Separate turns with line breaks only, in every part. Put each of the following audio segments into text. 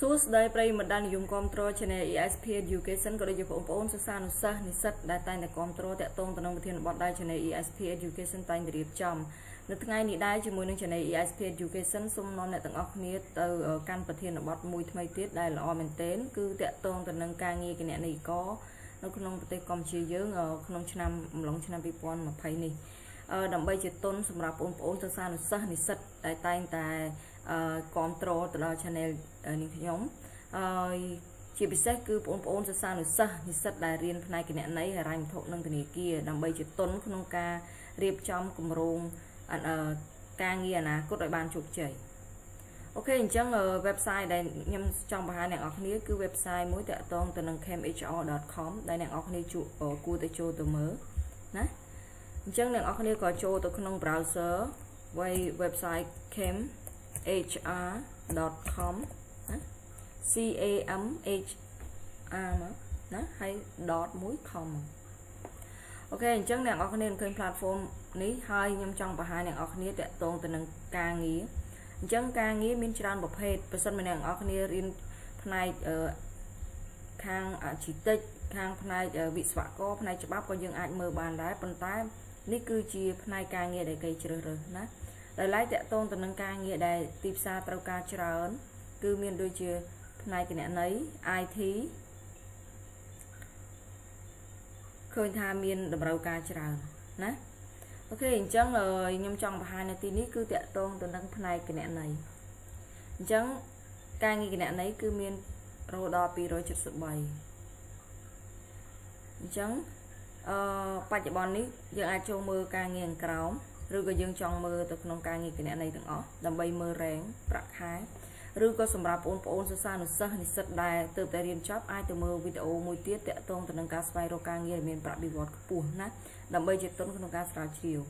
សួស្តីប្រិយមិត្តដែលនិយមគ្រប់គ្រង Channel ESP Education ក៏ដូចជាបងប្អូនសិស្សានុសិស្សនិស្សិតដែលតែងតែគ្រប់គ្រងតាក់ទងទៅនឹងវិធានបទដែល Channel ESP Education តែងតែរៀបចំនៅថ្ងៃនេះដែរជាមួយនឹង Channel ESP Education សូមនាំអ្នកទាំងអស់គ្នាទៅកាន់ប្រធានបទមួយថ្មីទៀតដែលល្អមែនទែនគឺតាក់ទងទៅនឹងការងារគណនេយ្យករនៅក្នុងប្រទេសកម្ពុជាយើងក្នុងឆ្នាំអំឡុងឆ្នាំ2020នេះដើម្បីជាទុនសម្រាប់បងប្អូនសិស្សានុសិស្សនិស្សិតដែលតែងតែ គ្រប់គ្រងទៅដល់ channel នេះខ្ញុំហើយជាពិសេសគឺបងប្អូនសិស្សានុសិស្សនិស្សិតដែលរៀនផ្នែកគណនេយ្យហិរញ្ញវត្ថុនិងធនាគារដើម្បីជាទុនក្នុងការរៀបចំគម្រោងការងារអនាគតឲ្យបានជោគជ័យអូខេអញ្ចឹង website ដែលខ្ញុំចង់បង្ហាញអ្នកនរគ្នាគឺ website មួយតាក់ទងទៅនឹង camhr.com ដែលអ្នកនរគ្នាគួរតែចូលទៅមើលណាអញ្ចឹងអ្នកនរគ្នាក៏ចូលទៅក្នុង browser website cam hr.com ណា c a m h r ណាហើយ dot មួយ com អូខេអញ្ចឹងអ្នកនរគ្នាឃើញ platform នេះហើយខ្ញុំចង់បង្ហាញអ្នកនរគ្នាតកតងទៅនឹងការងារអញ្ចឹងការងារមានច្រើនប្រភេទបើសិនមកអ្នកនរគ្នារៀនផ្នែកខាងអជីតិចខាងផ្នែកវិស្វករផ្នែកច្បាប់ក៏យើងអាចមើលបានដែរប៉ុន្តែនេះគឺជាផ្នែកការងារដែលគេជ្រើសរើសណា ដោយឡែកតកតងទៅនឹងការងារដែលទីផ្សារត្រូវការច្រើន គឺមានដូចជាផ្នែកគណនេយ្យ IT ឃើញថាមានតម្រូវការច្រើនណាអូខេអញ្ចឹងខ្ញុំចង់បង្ហាញនៅទីនេះគឺតកតងទៅនឹងផ្នែកគណនេយ្យអញ្ចឹងការងារគណនេយ្យគឺមានរហូតដល់273អញ្ចឹងអឺបច្ចុប្បន្ននេះយើងអាចចូលមើលការងារក្រោម ឬក៏យើងចង់មើលទៅក្នុងការងារគណនេយ្យទាំងអស់ដើម្បីមើលរ៉េងប្រាក់ខែឬក៏សម្រាប់បងប្អូនសិស្សានុសិស្សនិស្សិតដែលទើបតែរៀនចប់អាចទៅមើលវីដេអូមួយទៀតតាក់ទងទៅនឹងការស្វែងរកការងារដែលមានប្រាក់បៀវត្សខ្ពស់ណាដើម្បីជាទុនក្នុងការស្រាវជ្រាវ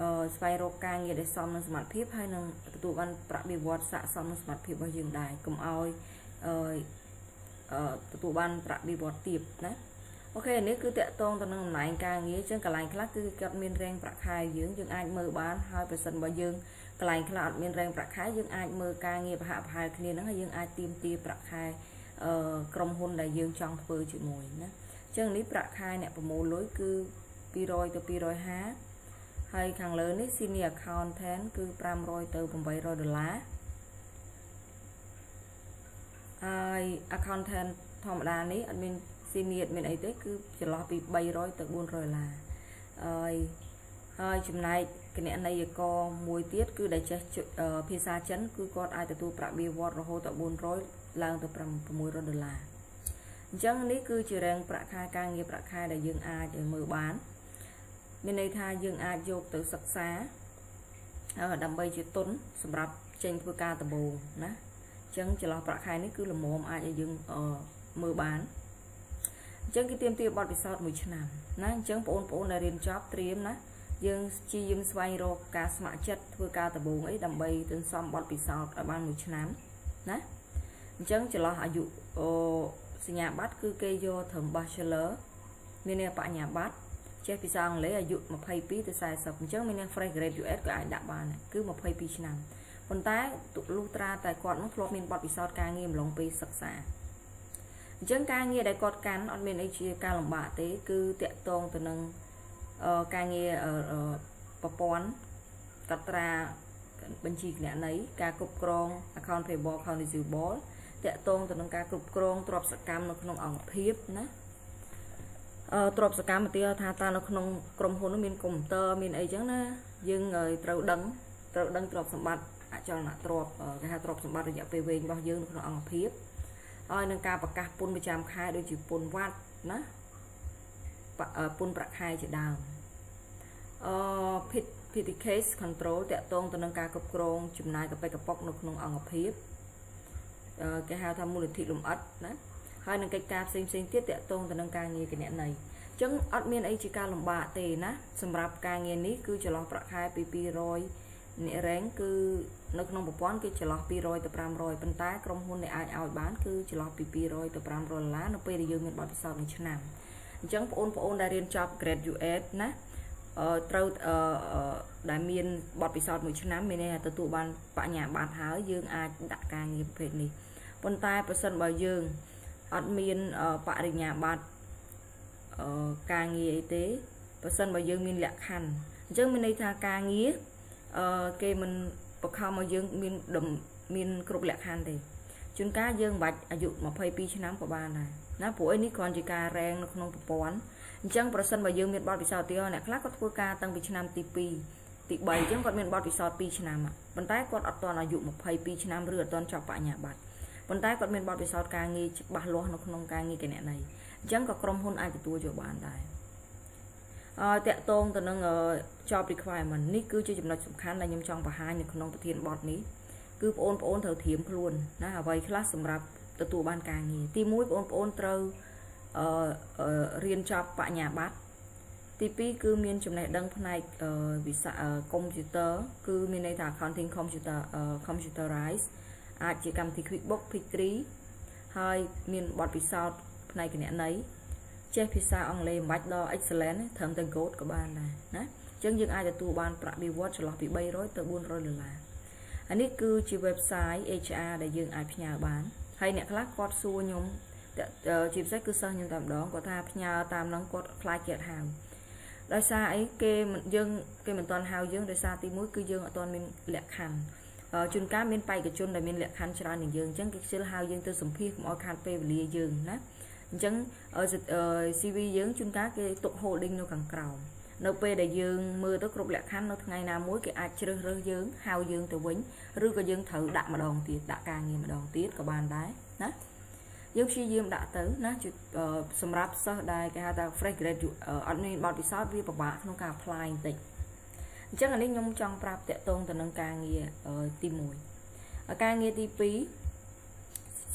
អឺស្វែងរកការងារដែលសមនឹងសមត្ថភាពហើយនឹងទទួលបានប្រាក់បៀវត្សស័ក្តិសមនឹងសមត្ថភាពរបស់យើងដែរកុំឲ្យអឺទទួលបានប្រាក់បៀវត្សទាបណា អូខេនេះគឺតកតងទៅនឹងតំណែងការងារចឹងកន្លែងខ្លះគឺគាត់មានរែងប្រាក់ខែយើងយើងអាចមើលបានហើយប្រសិនបើយើងកន្លែងខ្លះអត់មានរែងប្រាក់ខែយើងអាចមើលការងារប្រហាក់ប្រហែលគ្នាហ្នឹងហើយយើងអាចទៀមទាប្រាក់ខែអឺក្រុមហ៊ុនដែលយើងចង់ធ្វើជាមួយណាចឹងនេះប្រាក់ខែអ្នកប្រមូលលុយគឺ200ទៅ250ហើយខាងលើនេះ senior accountant គឺ500ទៅ800ដុល្លារហើយ accountant ធម្មតានេះអត់មាន ស៊ីនៀតមានអីទេគឺចន្លោះពី300ទៅ400ដុល្លារហើយហើយចំណែកគណនេយ្យករមួយទៀតគឺដែលចេះភាសាចិនគឺគាត់អាចទទួលប្រាក់បៀវត្សរហូតដល់400ឡើងទៅ600ដុល្លារអញ្ចឹងនេះគឺជារែងប្រាក់ខែការងារប្រាក់ខែដែលយើងអាចមើលបានមានន័យថាយើងអាចយកទៅសិក្សាដើម្បីជាទុនសម្រាប់ចេញធ្វើការដំបូងណាអញ្ចឹងចន្លោះប្រាក់ខែនេះគឺល្មមអាចឲ្យយើងមើលបាន អញ្ចឹងគឺទៀមទាបទពិសោធន៍មួយឆ្នាំណាអញ្ចឹងបងប្អូនដែលរៀនចប់ត្រៀមណាយើងជាយើងស្វែងរកការស្ម័គ្រចិត្តធ្វើការដំបូងអីដើម្បីទន្សំបទពិសោធន៍ឲ្យបានមួយឆ្នាំណាអញ្ចឹងចន្លោះអាយុអូសញ្ញាបត្រគឺគេយកត្រឹម Bachelor មានន័យបញ្ញាបត្រចេះភាសាអង់គ្លេសអាយុ22ទៅ40អញ្ចឹងមានន័យ fresh graduate ក៏អាចដាក់បានគឺ22ឆ្នាំប៉ុន្តែលុះត្រាតែគាត់នឹងធ្លាប់មានបទពិសោធន៍ការងារម្លងពេលសិក្សា អញ្ចឹងការងារដែលគាត់កាន់អត់មានអីជាការលំបាកទេ គឺតាក់ទងទៅនឹងការងារប្រព័ន្ធកត់ត្រាបញ្ជីគណនេយ្យការគ្រប់គ្រង account payable account receivable តាក់ទងទៅនឹងការគ្រប់គ្រងទ្រព្យសកម្មនៅក្នុងអង្គភាពណាអឺទ្រព្យសកម្មទីថាតើនៅក្នុងក្រុមហ៊ុនមានកុំព្យូទ័រមានអីចឹងណាយើងត្រូវដឹងត្រូវដឹងទ្រព្យសម្បត្តិអចលនទ្រព្យគេហៅទ្រព្យសម្បត្តិរយៈពេលវែងរបស់យើងនៅក្នុងអង្គភាព ហើយនឹងការប្រកាសពន្ធប្រចាំខែដូចជាពន្ធវត្តណាពន្ធប្រាក់ខែជាដើមអឺ PT case control តកតងទៅនឹងការគ្រប់គ្រងចំណាយកប៉ិកប៉ុកនៅក្នុងអង្គភាពគេហៅថាមូលនិធិលំអិតណាហើយនឹងកិច្ចការផ្សេងផ្សេងទៀតតកតងទៅនឹងការងារគណនេយ្យអញ្ចឹងអត់មានអីជាការលំបាកទេណាសម្រាប់ការងារនេះគឺចន្លោះប្រាក់ខែពី200 អ្នករ៉េងគឺនៅក្នុងប្រព័ន្ធគឺចន្លោះ200ទៅ500ប៉ុន្តែក្រុមហ៊ុនដែលអាចឲ្យបានគឺចន្លោះពី200ទៅ500ដុល្លារនៅពេលដែលយើងមានបទពិសោធន៍មួយឆ្នាំអញ្ចឹងបងប្អូនដែលរៀនចប់ graduate ណាអឺត្រូវអឺដែលមានបទពិសោធន៍មួយឆ្នាំមានន័យថាទទួលបានបញ្ញាបត្រហើយយើងអាចដាក់ការងារប្រភេទនេះប៉ុន្តែប្រសិនបើយើងអត់មានបរិញ្ញាបត្រការងារអីទេប្រសិនបើយើងមានលក្ខខណ្ឌអញ្ចឹងមានន័យថាការងារ អឺគេមិនបខំឲ្យយើងមានមានគ្រប់លក្ខខណ្ឌទេជួនកាលយើងមិនបាច់អាយុ22ឆ្នាំក៏បានដែរណាព្រោះអីនេះគ្រាន់ជាការរែងនៅក្នុងប្រព័ន្ធអញ្ចឹងប្រសិនបើយើងមានបទពិសោធន៍ទីអ្នកខ្លះគាត់ធ្វើការតាំងពីឆ្នាំទី2ទី3អញ្ចឹងគាត់មានបទពិសោធន៍2ឆ្នាំប៉ុន្តែគាត់អត់ទាន់អាយុ22ឆ្នាំឬអត់ទាន់ចប់បញ្ញាបត្រប៉ុន្តែគាត់មានបទពិសោធន៍ការងារច្បាស់លាស់នៅក្នុងការងារគណនេយ្យអញ្ចឹងក៏ក្រុមហ៊ុនអាចទទួលយកបានដែរអឺ តកតងទៅនឹង job requirement នេះគឺជាចំណុចសំខាន់ដែលខ្ញុំចង់បង្ហាញនៅក្នុងប្រធានបទនេះគឺបងប្អូនត្រូវត្រៀមខ្លួនណាអ្វីខ្លះសម្រាប់ទទួលបានការងារទី1បងប្អូនត្រូវអឺរៀនចប់បញ្ញាបត្រទី2គឺមានចំណេះដឹងផ្នែកវិស័យកុំព្យូទ័រគឺមានន័យថា accounting computer computerized អាចជាកម្មវិធី QuickBooks P3 ហើយមានបទពិសោធន៍ផ្នែកគណនេយ្យ ចេះភាសាអង់គ្លេសមិនបាច់ដល់ excellent ត្រឹមតែ good ក៏បានដែរណាអញ្ចឹងយើងអាចទទួលបានប្រាក់បៀវត្សចន្លោះពី300ទៅ400ដុល្លារអានេះគឺជា website HR ដែលយើងអាចផ្ញើបានហើយអ្នកខ្លះគាត់សួរខ្ញុំជាពិសេសគឺសិស្សខ្ញុំតែម្ដងគាត់ថាផ្ញើតាមនឹងគាត់ខ្លាចគេអត់ហៅដោយសារអីគេយើងគេមិនទាន់ហៅយើងដោយសារទី1គឺយើងអត់ទាន់មានលក្ខខណ្ឌជួនកាលមានបេក្ខជនដែលមានលក្ខខណ្ឌច្រើនជាងយើងអញ្ចឹងគេខ្ជិលហៅយើងទៅសម្ភាសកុំឲ្យខាតពេលវេលាយើងណា អញ្ចឹង CV យើងជួនកាលគេទុក holding នៅខាងក្រោមនៅពេលដែលយើងមើលទៅគ្រប់លក្ខខណ្ឌនៅថ្ងៃណាមួយគេអាចជ្រើសរើសយើងហៅយើងទៅវិញឬក៏យើងត្រូវដាក់ម្ដងទៀតដាក់ការងារម្ដងទៀតក៏បានដែរណាយើងព្យាយាមដាក់ទៅណាសម្រាប់សិស្សដែលគេហៅថា fresh graduate អត់មានបទពិសោធន៍វាពិបាកក្នុងការ apply បន្តិចអញ្ចឹងអានេះខ្ញុំចង់ប្រាប់តកតងទៅនឹងការងារទី1ការងារទី2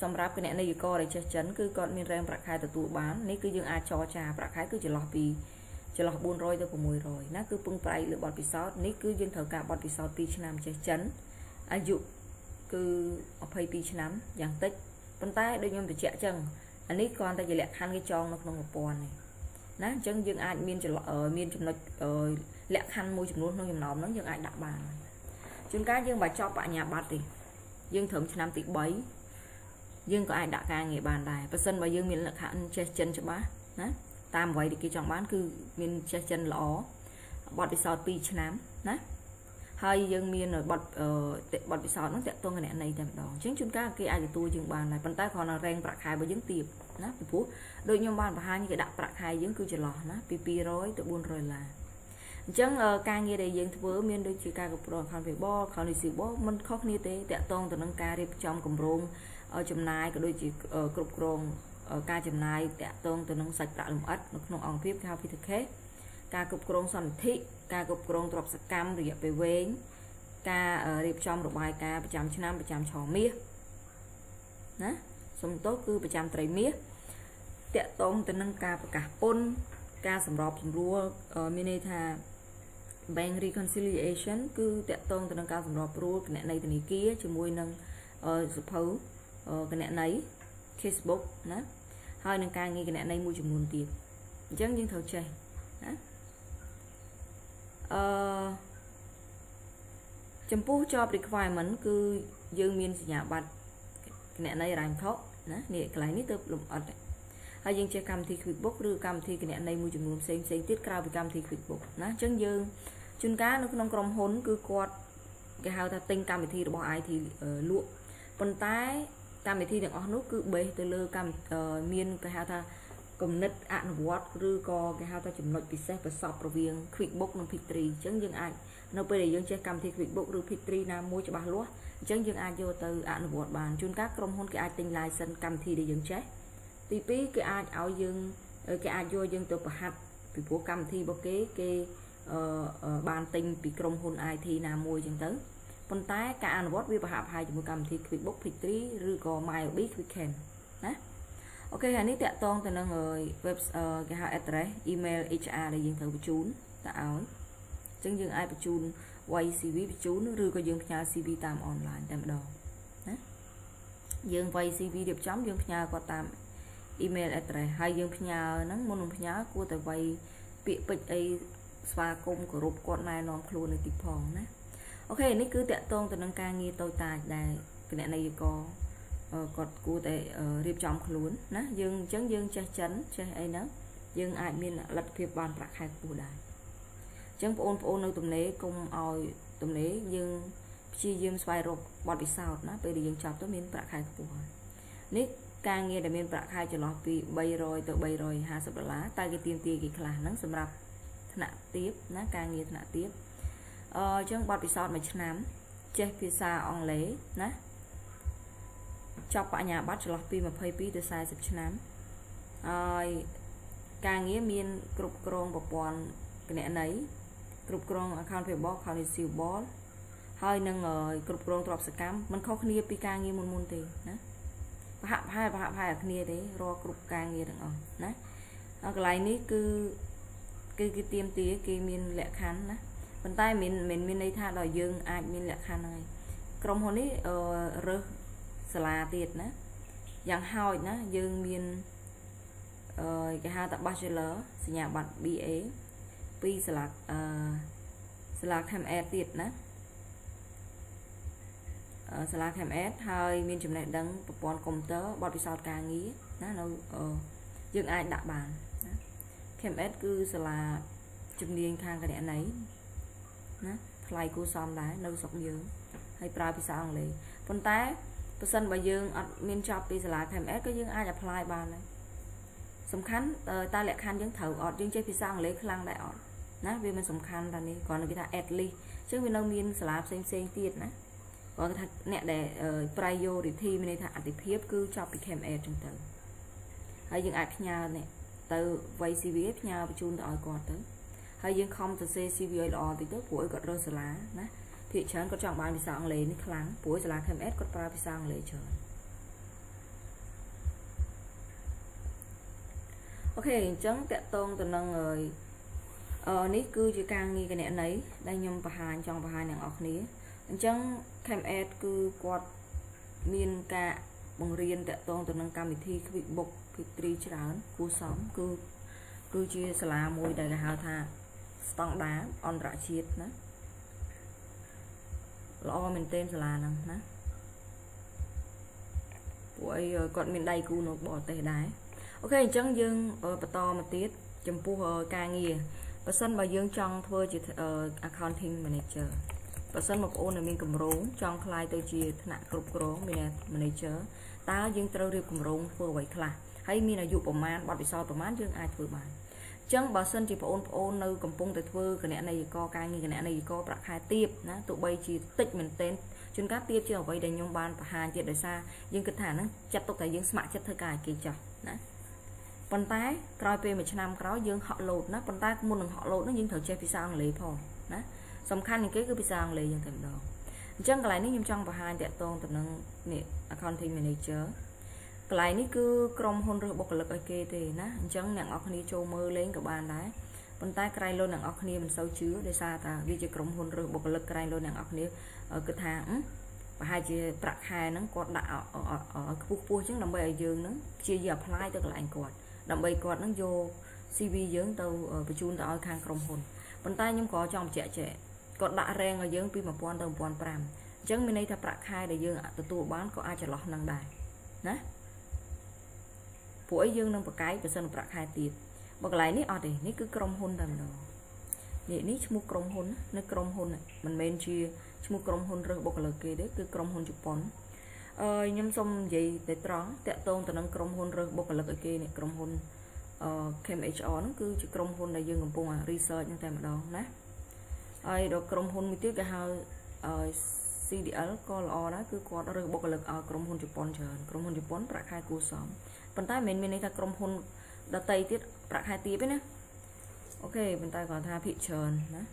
សម្រាប់គណៈនាយកដែលចេះចិនគឺគាត់មានរែងប្រាក់ខែទទួលបាននេះគឺយើងអាចចរចាប្រាក់ខែគឺចន្លោះពីចន្លោះ400ទៅ600ណាគឺពឹងផ្អែកលើបទពិសោធន៍នេះគឺយើងត្រូវការបទពិសោធន៍2ឆ្នាំចេះចិនអាយុគឺ22ឆ្នាំយ៉ាងតិចប៉ុន្តែដូចខ្ញុំបញ្ជាក់អញ្ចឹងអានេះគ្រាន់តែជាលក្ខខណ្ឌគេចងនៅក្នុងប្រព័ន្ធនេះណាអញ្ចឹងយើងអាចមានមានចំណុចលក្ខខណ្ឌមួយចំនួនក្នុងចំណោមហ្នឹងយើងអាចដាក់បានជួនកាលយើងបើចប់បញ្ញាបត្រទេយើងត្រឹមឆ្នាំទី3 យើងក៏អាចដាក់ការងារបានដែរប៉ះសិនបើយើងមានលក្ខខណ្ឌចេះចិនច្បាស់ណាតាមអ្វីដែលគេចង់បានគឺមានចេះចិនល្អបទពិសោធន៍2ឆ្នាំណាហើយយើងមានបទបទពិសោធន៍ហ្នឹងតាក់ទងគណនេយ្យតែម្ដងអញ្ចឹងជួនកាលគេអាចទទួលយើងបានដែរប៉ុន្តែគ្រាន់តែរែងប្រាក់ខែរបស់យើងទាបណាពីព្រោះដូចខ្ញុំបានបង្ហាញគេដាក់ប្រាក់ខែយើងគឺចន្លោះណាពី200ទៅ400ដុល្លារអញ្ចឹងការងារដែលយើងធ្វើមានដូចជាការគ្រប់គ្រង account payable account receivable មិនខុសគ្នាទេតាក់ទងទៅនឹងការរៀបចំគម្រោង ចំណាយក៏ដូចជាគ្រប់គ្រងការចំណាយតាក់ទងទៅនឹងសាច់ប្រាក់លម្អិតនៅក្នុងអង្គភាពគេហៅ P2K ការគ្រប់គ្រងសន្តិការគ្រប់គ្រងទ្រព្យសកម្មរយៈពេលវែងការរៀបចំរបាយការណ៍ប្រចាំឆ្នាំប្រចាំឆមាសណាសំទោសគឺប្រចាំត្រីមាសតកតងទៅនឹងការប្រកាសពន្ធការសម្របសម្រួលមានន័យថា bank reconciliation គឺតកតងទៅនឹងការសម្របសម្រួលគណនេយ្យធនាគារជាមួយនឹងសភៅ គណនេយ្យ Facebook ណាហើយនឹងការងារគណនេយ្យមួយចំនួនទៀតអញ្ចឹងយើងត្រូវចេះណាអឺចំពោះ job requirement គឺយើងមានសញ្ញាបត្រគណនេយ្យរ៉ាញ់ថុណានេះកន្លែងនេះទៅលំអិតហើយយើងចេះកម្មវិធី QuickBook ឬកម្មវិធីគណនេយ្យមួយចំនួនផ្សេងផ្សេងទៀតក្រៅពីកម្មវិធី QuickBook ណាអញ្ចឹងយើងជួនកាលនៅក្នុងក្រុមហ៊ុន គឺគាត់គេហៅថាទិញកម្មវិធីរបស់ IT លក់ប៉ុន្តែ កម្មវិធីទាំងអស់នោះគឺ base ទៅលើកម្មមានគេហៅថាគំនិតអនុវត្តឬក៏គេហៅថាចំណុចពិសេសប្រសពរវាង QuickBook និង Pic3 អញ្ចឹងយើងអាចនៅពេលដែលយើងចេះកម្មវិធី QuickBook ឬ Pic3 ណាមួយច្បាស់លាស់អញ្ចឹងយើងអាចយកទៅអនុវត្តបានជួនកាលក្រុមហ៊ុនគេអាចទិញ license កម្មវិធីដែលយើងចេះទី2គេអាចឲ្យយើងគេអាចយកយើងទៅប្រហាត់ពីព្រោះកម្មវិធីរបស់គេគេបានទិញពីក្រុមហ៊ុន IT ណាមួយអញ្ចឹងទៅ ប៉ុន្តែការអនុវត្តវាប្រហាក់ប្រហែលជាមួយកម្មវិធី QuickBook Pic3 ឬក៏ MyOB QuickCam ណាអូខេហើយនេះតាក់ទងទៅនឹង web គេហៅ address email HR ដែលយើងត្រូវបញ្ជូនទៅឲ្យអញ្ចឹងយើងអាចបញ្ជូន YCV បញ្ជូនឬក៏យើងផ្ញើ CV តាមអនឡាញតែម្ដងណាយើង YCV រៀបចំយើងផ្ញើគាត់តាម email address ហើយយើងផ្ញើហ្នឹងមុននឹងផ្ញើគួរតែវាយពាក្យពេចន៍អីស្វាគមន៍គោរពគាត់ណែនាំខ្លួននៅទីផងណា អូខេនេះគឺតកតងទៅនឹងការងារតូចតាចដែលគណៈនាយកគាត់គួរតែរៀបចំខ្លួនណាយើងអញ្ចឹងយើងចេះចិនចេះអីហ្នឹងយើងអាចមានលទ្ធភាពបានប្រាក់ខែខ្ពស់ដែរអញ្ចឹងបងប្អូននៅទំនេរកុំឲ្យទំនេរយើងព្យាយាមស្វែងរកបទពិសោធន៍ណាពេលដែលយើងចប់ទៅមានប្រាក់ខែខ្ពស់ហើយនេះការងារដែលមានប្រាក់ខែចន្លោះពី300ទៅ350ដុល្លារតែគេទៀមទាគេខ្លះហ្នឹងសម្រាប់ថ្នាក់ទាបណាការងារថ្នាក់ទាប អញ្ចឹងបទពិសោធន៍មួយឆ្នាំ ចេះភាសាអង់គ្លេសណាចប់បញ្ញាបត្រចន្លោះពី22ទៅ40ឆ្នាំហើយការងារមានគ្រប់គ្រងប្រព័ន្ធគណនេយ្យគ្រប់គ្រង account payable account receivable ហើយនឹងគ្រប់គ្រងទ្រព្យសកម្មมันខុសគ្នាពីការងារមុនមុនទេណាប្រហាក់ប្រហែលប្រហាក់ប្រហែលគ្នាទេរាល់គ្រប់ការងារទាំងអស់ណាកន្លែងនេះគឺគឺគេទៀមទាគេមានលក្ខខណ្ឌណា ប៉ុន្តែមិនមិនមានន័យថាដល់យើងអាចមានលក្ខខណ្ឌហ្នឹងឯងក្រុមហ៊ុននេះរើសសាលាទៀតណាយ៉ាងហោចណាយើងមានអឺគេហៅថា Bachelor សញ្ញាបត្រ BA ពីសាលាអឺសាលា CAMED ទៀតណាសាលា CAMED ហើយមានចំណេះដឹងប្រព័ន្ធកុំព្យូទ័របទពិសោធន៍ការងារណានៅយើងអាចដាក់បានណា CAMED គឺសាលាជំនាញខាងគណនេយ្យ ណាថ្លៃគួរសមដែរនៅស្រុកយើងហើយប្រើភាសាអង់គ្លេសប៉ុន្តែប្រសិនបើយើងអត់មានចប់ពីសាលា KMS ក៏យើងអាច apply បានដែរសំខាន់តើលក្ខខណ្ឌយើងត្រូវអត់យើងចេះភាសាអង់គ្លេសខ្លាំងដែរអត់ណាវាមិនសំខាន់តែនេះគ្រាន់តែគេថា at least អញ្ចឹងវានៅមានសាលាផ្សេងផ្សេងទៀតណាគាត់ថាអ្នកដែល priority មានន័យថាអតិភិបគឺចប់ពី KMS អញ្ចឹងទៅហើយយើងអាចផ្ញើនេះទៅ VCV ផ្ញើបញ្ជូនទៅឲ្យគាត់ទៅ ហើយយើងខំទៅសេ CV ឲ្យល្អតិចទៅព្រោះឲ្យគាត់រើសសាលាណាភាគច្រើនគាត់ចង់បានភាសាអង់គ្លេសនេះខ្លាំងព្រោះសាលា KMS គាត់ប្រើភាសាអង់គ្លេសច្រើនអូខេអញ្ចឹងតកតងទៅនឹងអឺនេះគឺជាការងារគណនេយ្យដែលខ្ញុំបង្ហាញចង់បង្ហាញអ្នកនរគ្នាអញ្ចឹង KMS គឺគាត់មានការបង្រៀនតកតងទៅនឹងកម្មវិធី QuickBook Quick3 ច្រើនគួរសមគឺគឺជាសាលាមួយដែលគេហៅថា ស្តង់ដារអន្តរជាតិណាល្អមែនទែនសាលាហ្នឹងណាពួកអីគាត់មានដៃគូនៅបរទេសដែរអូខេអញ្ចឹងយើងបន្តមកទៀតចំពោះការងារបើសិនបើយើងចង់ធ្វើជា accounting manager បើសិនបងប្អូនមានកម្រងចង់ខ្លាយទៅជាថ្នាក់គ្រប់គ្រងមាន manager តើយើងត្រូវរៀបកម្រងធ្វើអ្វីខ្លះហើយមានអាយុប្រមាណបទពិសោធន៍ប្រមាណយើងអាចធ្វើបាន ចឹងបើសិនជាបងប្អូននៅកំពុងតែធ្វើគណនេយ្យករការងារគណនេយ្យករប្រាក់ខែទាបណាទោះបីជាតិចមែនទែនជួនកាលទាបជាងអ្វីដែលខ្ញុំបានបង្ហាញទៀតដោយសារយើងគិតថាហ្នឹងចាត់ទុកតែយើងស្ម័គ្រចិត្តធ្វើការឲ្យគេចាស់ណាប៉ុន្តែក្រោយពេលមួយឆ្នាំក្រោយយើងហក់លោតណាប៉ុន្តែមុននឹងហក់លោតហ្នឹងយើងត្រូវចេះភាសាអង់គ្លេសផងណាសំខាន់ជាងគេគឺភាសាអង់គ្លេសយើងតែម្ដងអញ្ចឹងកន្លែងនេះខ្ញុំចង់បង្ហាញតាក់ទងទៅនឹងនេះ accounting manager កន្លែងនេះគឺក្រុមហ៊ុនរើសបុគ្គលិកឲ្យគេទេណាអញ្ចឹងអ្នកនរគ្នាចូលមើលលេងក៏បានដែរប៉ុន្តែក្រែងលោអ្នកនរគ្នាមិនសូវជឿដោយសារតែវាជាក្រុមហ៊ុនរើសបុគ្គលិកក្រែងលោអ្នកនរគ្នាគិតថាប្រហែលជាប្រាក់ខែហ្នឹងគាត់ដាក់ខ្ពស់ខ្ពស់អញ្ចឹងដើម្បីឲ្យយើងហ្នឹងព្យាយាម apply ទៅកន្លែងគាត់ដើម្បីគាត់ហ្នឹងយក CV យើងទៅបញ្ជូនទៅឲ្យខាងក្រុមហ៊ុនប៉ុន្តែខ្ញុំក៏ចង់បញ្ជាក់ចេះគាត់ដាក់ rank ឲ្យយើងពី1000ទៅ1500អញ្ចឹងមានន័យថាប្រាក់ខែដែលយើងទទួលបានក៏អាចចន្លោះនឹងដែរណា ពួកអីយើងនឹងប្រកែកបើសិនប្រាក់ខែទៀតបើកន្លែងនេះអត់ទេនេះគឺក្រុមហ៊ុនតែម្ដងនេះនេះឈ្មោះក្រុមហ៊ុននៅក្រុមហ៊ុនមិនមែនជាឈ្មោះក្រុមហ៊ុនរើសបុគ្គលិកគេទេគឺក្រុមហ៊ុនជប៉ុនអឺខ្ញុំសូមនិយាយទៅត្រង់តាក់ទងទៅនឹងក្រុមហ៊ុនរើសបុគ្គលិកឲ្យគេនេះក្រុមហ៊ុនអឺ KMHR ហ្នឹងគឺជាក្រុមហ៊ុនដែលយើងកំពុង research ហ្នឹងតែម្ដងណាហើយដល់ក្រុមហ៊ុនមួយទៀតគេហៅអឺ CDL ក៏ល្អដែរគឺគាត់រើសបុគ្គលិកឲ្យក្រុមហ៊ុនជប៉ុនច្រើនក្រុមហ៊ុនជប៉ុនប្រាក់ខែគួរសម ប៉ុន្តែមិនមានន័យថាក្រុមហ៊ុនដតីទៀតប្រាក់ខែទាបទេណាអូខេប៉ុន្តែគាត់ថាភាគច្រើនណា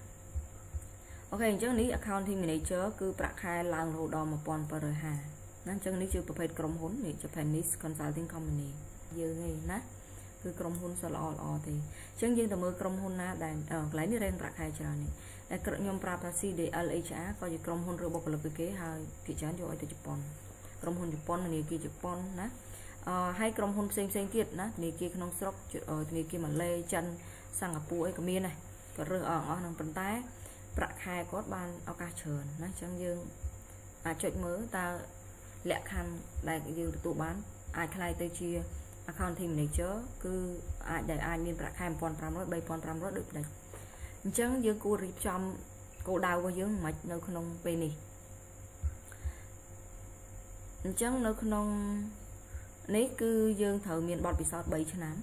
អូខេអញ្ចឹងនេះ accounting manager គឺប្រាក់ខែឡើងរហូតដល់1750ណាអញ្ចឹងនេះជាប្រភេទក្រុមហ៊ុននេះ Japanese consulting company យើងឯងណាគឺក្រុមហ៊ុនសល្អល្អទេអញ្ចឹងយើងទៅមើលក្រុមហ៊ុនណាដែលកន្លែងនេះរែងប្រាក់ខែច្រើននេះតែខ្ញុំប្រាប់ថា CDL HR ក៏ជាក្រុមហ៊ុនឬបុគ្គលិកគេហើយភាគច្រើនយកឲ្យទៅជប៉ុនក្រុមហ៊ុនជប៉ុនធនាគារជប៉ុនណាអឺ ហើយក្រុមហ៊ុនផ្សេងផ្សេងទៀតណាធនាគារក្នុងស្រុកធនាគារម៉ាឡេចិនសិង្ហបុរីអីក៏មានដែរក៏រើសអស់អស់នឹងប៉ុន្តែ ប្រាក់ខែគាត់បានឱកាសច្រើនណាអញ្ចឹងយើងអាចចុចមើលតើលក្ខខណ្ឌដែលយើងទទួលបាន អាចខ្លាយទៅជា accounting manager គឺអាចដែលអាចមានប្រាក់ខែ1500 3500ដូចផ្ដេចអញ្ចឹងយើងគួររៀបចំគោលដៅរបស់យើងមិននៅក្នុងពេលនេះអញ្ចឹងនៅក្នុង នេះគឺយើងត្រូវមានបទពិសោធន៍3ឆ្នាំ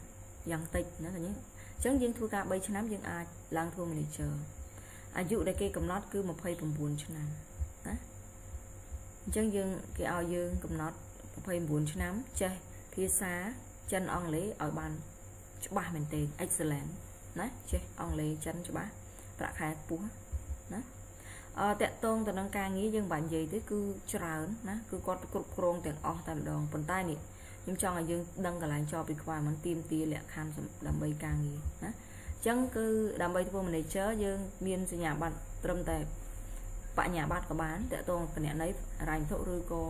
យ៉ាងតិចណាឃើញទេអញ្ចឹងយើងធ្វើការ3ឆ្នាំយើងអាចឡើងធ្វើ manager អាយុដែលគេកំណត់គឺ29ឆ្នាំណាអញ្ចឹងយើងគេឲ្យយើងកំណត់29ឆ្នាំចេះភាសាចិនអង់គ្លេសឲ្យបានច្បាស់មែនទែន excellent ណាចេះអង់គ្លេសចិនច្បាស់ប្រាក់ខែខ្ពស់ណាអឺតកតងទៅនឹងការងារយើងបាញ់និយាយទៅគឺច្រើនណាគឺគាត់គ្រប់គ្រងទាំងអស់តែម្ដងប៉ុន្តែនេះ ខ្ញុំចង់ឲ្យយើងដឹងកន្លែងចោលពីខ្វល់មិនទៀមទាលក្ខខណ្ឌដើម្បីការងារណាអញ្ចឹងគឺដើម្បីធ្វើ manager យើងមានសញ្ញាបត្រត្រឹមតែបញ្ញាបត្រក៏បានតកតងគណនេយ្យរ៉ាញ់ធុឬក៏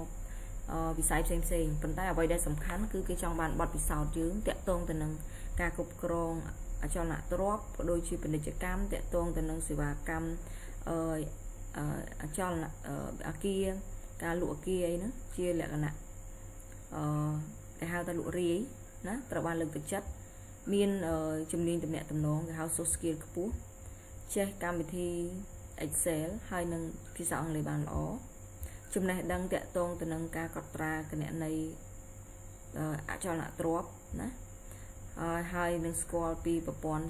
វិស័យផ្សេងផ្សេងប៉ុន្តែអ្វីដែលសំខាន់គឺគេចង់បានបទពិសោធន៍យើងតកតងទៅនឹងការគ្រប់គ្រងអចលនទ្រព្យក៏ដូចជាពាណិជ្ជកម្មតកតងទៅនឹងសេវាកម្មអឺអចលនអាគារការលក់អាគារអីហ្នឹងជាលក្ខណៈអឺ គេហៅថាលក់រាយណាត្រូវបានលើកទឹកចិត្តមានជំនាញតំណាក់តំណងគេហៅ soft skill ខ្ពស់ចេះកម្មវិធី Excel ហើយនឹងភាសាអង់គ្លេសបានល្អចំណេះដឹងតាក់ទងទៅនឹងការកត់ត្រាគណនេយ្យអចលនទ្រព្យណាហើយនឹងស្គាល់ពីប្រព័ន្ធ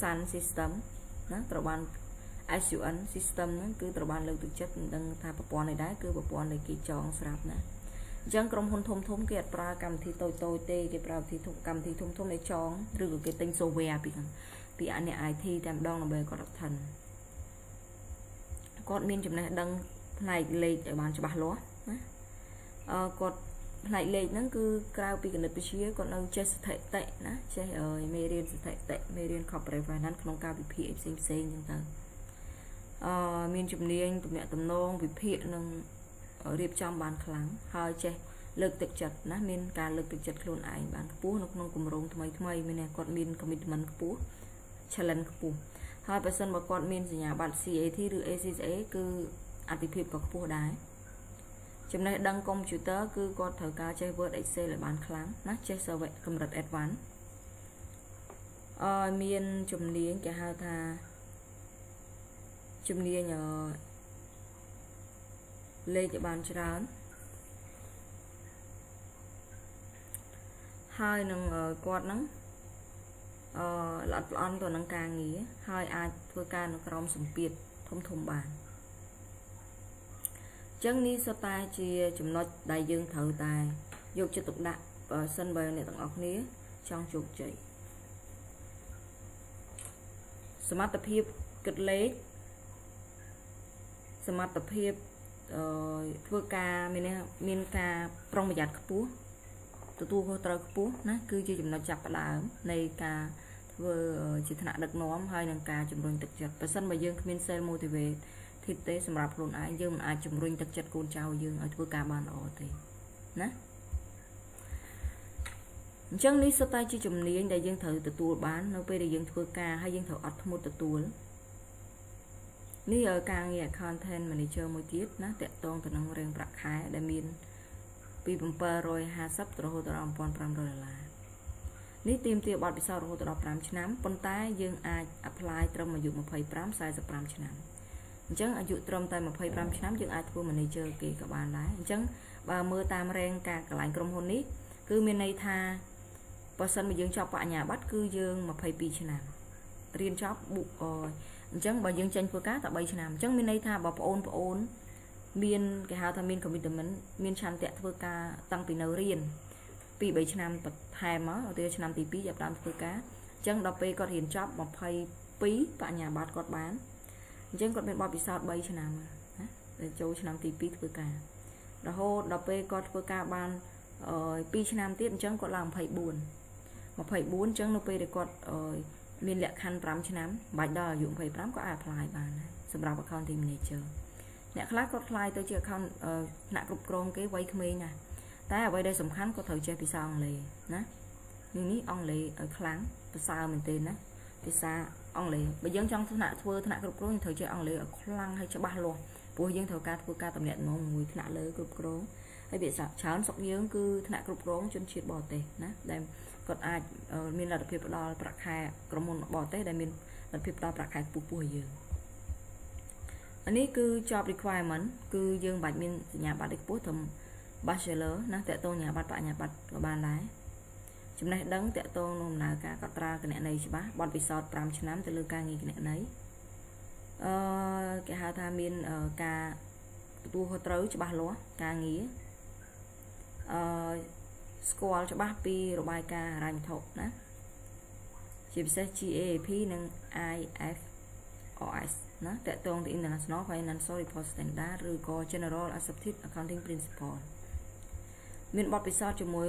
SAN system ណាត្រូវបាន SUN system ហ្នឹងគឺត្រូវបានលើកទឹកចិត្តមិនដឹងថាប្រព័ន្ធនេះដែរគឺប្រព័ន្ធដែលគេចងស្រាប់ណា អញ្ចឹងក្រុមហ៊ុនធំធំគេអត់ប្រើកម្មវិធីតូចតូចទេគេប្រើវិធីធំកម្មវិធីធំធំដែលចងឬក៏គេទិញ software ពីខាងពីអាអ្នក IT តែម្ដងដើម្បីគាត់រកឋិនគាត់មានចំណេះដឹងផ្នែកលេខឲ្យបានច្បាស់លាស់ណាអឺគាត់ផ្នែកលេខហ្នឹងគឺក្រៅពីគណិតវិទ្យាគាត់នៅចេះស្ថិតិណាចេះមេរៀនស្ថិតិមេរៀន corporate finance ក្នុងការវិភាគផ្សេងផ្សេងអញ្ចឹងទៅអឺមានជំនាញទំនាក់ទំនងវិភាគនិង រៀបចំបានខ្លាំងហើយចេះលើកទឹកចិត្តណាមានការលើកទឹកចិត្តខ្លួនឯងបានខ្ពស់នៅក្នុងគម្រោងថ្មីថ្មីមានគាត់មាន commitment ខ្ពស់ challenge ខ្ពស់ហើយបើសិនបើគាត់មានសញ្ញាបត្រ CAT ឬ ACCA គឺអតិភិបក៏ខ្ពស់ដែរចំណេះដឹងកុំព្យូទ័រគឺគាត់ត្រូវការចេះ Word Excel ឲ្យបានខ្លាំងណាចេះ Survey កម្រិត Advanced អឺមានជំនាញគេហៅថាជំនាញ លេខឲ្យបានច្រើនហើយនឹងគាត់ហ្នឹងអឺល្អិតល្អន់ទៅនឹងការងារហើយអាចធ្វើការនៅក្រោមសម្ពាធធំធំបានចឹងនេះសុទ្ធតែជាចំណុចដែលយើងត្រូវតែយកចិត្តទុកដាក់បើសិនបើអ្នកទាំងអស់គ្នាចង់ជោគជ័យសមត្ថភាពគិតលេខសមត្ថភាពអឺ ធ្វើការមានមានការប្រុងប្រយ័ត្នខ្ពស់ទទួលខុសត្រូវខ្ពស់ណាគឺជាចំណុចចាប់ផ្ដើមនៃការធ្វើជាថ្នាក់ដឹកនាំហើយនឹងការជំរុញទឹកចិត្តបើសិនបើយើងគ្មាន self motivate ធីបទេសម្រាប់ខ្លួនឯងយើងមិនអាចជំរុញទឹកចិត្តកូនចៅយើងឲ្យធ្វើការបានល្អទេណាអញ្ចឹងនេះសុទ្ធតែជាជំនាញដែលយើងត្រូវទទួលបាននៅពេលដែលយើងធ្វើការហើយយើងត្រូវអត់ធ្មត់ទទួល នេះការងារ content manager មួយទៀតណាតកតងទៅនឹងរឿងប្រាក់ខែដែលមានពី750រហូតដល់1500ដុល្លារនេះទៀមទាបទពិសោធន៍រហូតដល់5ឆ្នាំប៉ុន្តែយើងអាច apply ត្រឹមអាយុ25 45ឆ្នាំអញ្ចឹងអាយុត្រឹមតែ25ឆ្នាំយើងអាចធ្វើ manager គេក៏បានដែរអញ្ចឹងបើមើលតាមរែងការកន្លែងក្រុមហ៊ុននេះគឺមានន័យថាបើសិនមកយើងចប់បញ្ញាបត្រគឺយើង22ឆ្នាំ រៀនចប់បុអអញ្ចឹងបើយើងចេញធ្វើការតែ3ឆ្នាំអញ្ចឹងមានន័យថាបើប្អូនប្អូនមានគេហៅថាមាន commitment មានឆន្ទៈធ្វើការតាំងពីនៅរៀនពី3ឆ្នាំបន្ថែមមកឧទាហរណ៍ឆ្នាំទី2ចាប់ដើមធ្វើការអញ្ចឹងដល់ពេលគាត់រៀនចប់22បញ្ញាបត្រគាត់បានអញ្ចឹងគាត់មានបទពិសោធន៍3ឆ្នាំណាចូលឆ្នាំទី2ធ្វើការរហូតដល់ពេលគាត់ធ្វើការបាន2ឆ្នាំទៀតអញ្ចឹងគាត់ឡើង24 24អញ្ចឹងនៅពេលដែលគាត់ មានលក្ខខណ្ឌ5ឆ្នាំបាច់ដល់អាយុ25ក៏អាច apply បានដែរសម្រាប់ accounting manager អ្នកខ្លះគាត់ខ្លាយទៅជា account ថ្នាក់គ្រប់គ្រងគេវ័យក្មេងណាតែអ្វីដែលសំខាន់គាត់ត្រូវចេះភាសាអង់គ្លេសណានេះនេះអង់គ្លេសឲ្យខ្លាំងប្រសើរមែនទេណាភាសាអង់គ្លេសបើយើងចង់ថ្នាក់ធ្វើថ្នាក់គ្រប់គ្រងយើងត្រូវចេះអង់គ្លេសឲ្យខ្លាំងហើយច្បាស់លាស់ព្រោះយើងត្រូវការធ្វើការតំណាក់តំណងមួយថ្នាក់លើគ្រប់គ្រងហើយវាច្រើនស្រុកយើងគឺថ្នាក់គ្រប់គ្រងជនជាតិបរទេសណាដែល គាត់អាចមានលទ្ធភាពផ្ដល់ប្រាក់ខែក្រុមហ៊ុនបរទេសដែលមានលទ្ធភាពផ្ដល់ប្រាក់ខែខ្ពស់ៗឲ្យយើងអានេះគឺ job requirement គឺយើងបាច់មានសញ្ញាបត្រខ្ពស់ត្រឹម bachelor ណាតើតោសញ្ញាបត្របញ្ញាបត្រក៏បានដែរចំណេះដឹងតកតងនឹងដំណើរការកត់ត្រាគណនេយ្យច្បាស់បទពិសោធន៍5ឆ្នាំទៅលើការងារគណនេយ្យអឺគេហៅថាមានការទទួលខុសត្រូវច្បាស់លាស់ការងារអឺ ស្គាល់ច្បាស់ពីរបាយការណ៍ហិរញ្ញវត្ថុណាជាពិសេស GAAP និង IFRS ណាតកតងទៅ International Financial Report Standard ឬក៏ General Accepted Accounting Principle មានបទពិសោធន៍ជាមួយ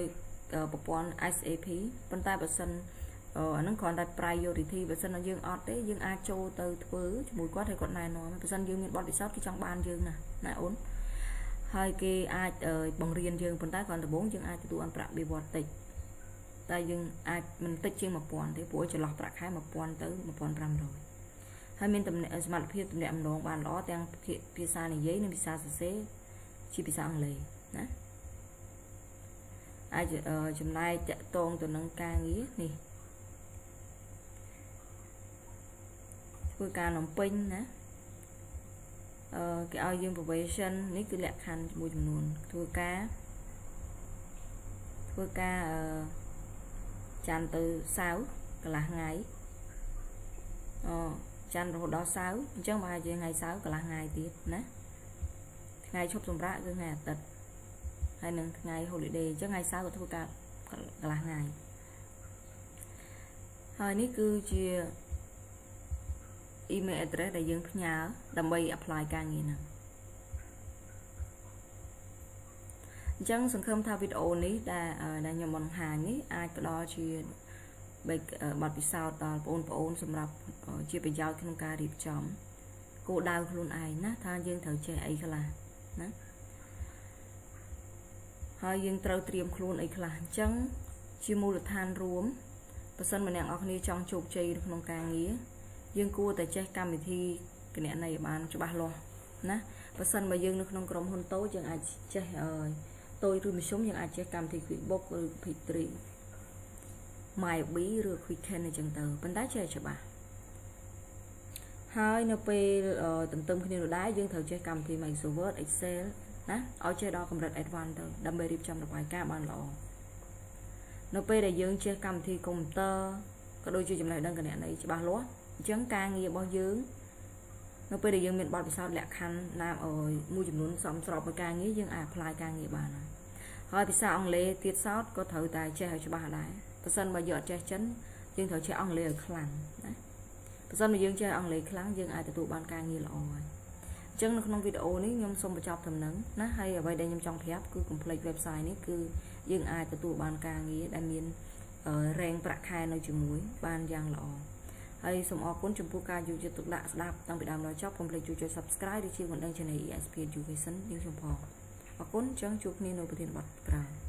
ប្រព័ន្ធ SAP ប៉ុន្តែបើសិនអានឹងគ្រាន់តែ priority បើសិនយើងអត់ទេយើងអាចចូលទៅធ្វើជាមួយគាត់ហើយគាត់ណែនាំបើសិនយើងមានបទពិសោធន៍គេចង់បានយើងណាណាអូន ហើយគេអាចបង្រៀនយើងប៉ុន្តែគ្រាន់តែដំបូងយើងអាចទទួលបានប្រាក់បៀវត្សតិចតែយើងអាចមិនតិចជាង1000ទេព្រោះចន្លោះប្រាក់ខែ1000ទៅ1500ហើយមានសមត្ថភាពទំនាក់ទំនងបានល្អទាំងភាសានិយាយនិងភាសាសរសេរជាភាសាអង់គ្លេសណាអាចចំណាយតកតងទៅនឹងការងារនេះធ្វើការនំពេញណាអឺ គេឲ្យយើង probation នេះគឺលក្ខខណ្ឌមួយចំនួនធ្វើការធ្វើការអឺច័ន្ទទៅសៅរ៍កន្លះថ្ងៃអូច័ន្ទរហូតដល់សៅរ៍អញ្ចឹងបើយើងថ្ងៃសៅរ៍កន្លះថ្ងៃទៀតណាថ្ងៃឈប់សម្រាកគឺថ្ងៃអាទិត្យហើយនឹងថ្ងៃ holiday អញ្ចឹងថ្ងៃសៅរ៍ក៏ធ្វើការកន្លះថ្ងៃហើយនេះគឺជា email address ដែលយើងផ្ញើដើម្បី apply ការងារហ្នឹងអញ្ចឹងសង្ឃឹមថាវីដេអូនេះដែលដែលខ្ញុំបង្ហាញនេះអាចផ្ដល់ជាបទពិសោធន៍ដល់បងប្អូនសម្រាប់ជាប្រយោជន៍ក្នុងការរៀបចំគោលដៅខ្លួនឯងណាថាយើងត្រូវចេះអីខ្លះណាហើយយើងត្រូវត្រៀមខ្លួនអីខ្លះអញ្ចឹងជាមូលដ្ឋានរួមបើសិនម្នាក់អស់គ្នាចង់ជោគជ័យក្នុងការងារ យើងគួរតែចេះកម្មវិធីគណនេយ្យបានច្បាស់លាស់ណាបើសិនបើយើងនៅក្នុងក្រុមហ៊ុនតូចយើងអាចចេះអើយតូចឬមធ្យមយើងអាចចេះកម្មវិធី QuickBooks ឬ P3 MyOB ឬ Quicken អញ្ចឹងទៅប៉ុន្តែចេះច្បាស់ហើយនៅពេលទន្ទឹមគ្នានោះដែរយើងត្រូវចេះកម្មវិធី Microsoft Word Excel ណាឲ្យចេះដល់កម្រិត advanced ទៅដើម្បីរៀបចំរបាយការណ៍បានល្អនៅពេលដែលយើងចេះកម្មវិធីកុំព្យូទ័រក៏ដូចជាចំណេះដឹងគណនេយ្យច្បាស់លាស់ អញ្ចឹងការងាររបស់យើងនៅពេលដែលយើងមានបទពិសោធន៍លក្ខខណ្ឌណាមមួយចំនួនសមស្រប với ការងារយើងអាច apply ការងារបានហើយភាសាអង់គ្លេសទៀតសោតក៏ត្រូវតែចេះឲ្យច្បាស់ដែរបើសិនបើយើងអត់ចេះចិនយើងត្រូវចេះអង់គ្លេសឲ្យខ្លាំងណាបើសិនបើយើងចេះអង់គ្លេសខ្លាំងយើងអាចទទួលបានការងារល្អហើយអញ្ចឹងនៅក្នុងវីដេអូនេះខ្ញុំសូមបញ្ចប់ដំណឹងណាហើយអ្វីដែលខ្ញុំចង់ប្រាប់គឺ complete website នេះគឺយើងអាចទទួលបានការងារដែលមាន rank ប្រាក់ខែនៅជាមួយបានយ៉ាងល្អ ហើយសូមអរគុណចំពោះការយកចិត្តទុកដាក់ស្ដាប់តាំងពីដើមដល់ចប់កុំភ្លេចជួយចុច Subscribe ឬជាបណ្ដឹង Channel ESP Education នាងខ្ញុំផងអរគុណចឹងជួបគ្នានៅប្រធានបទក្រោយ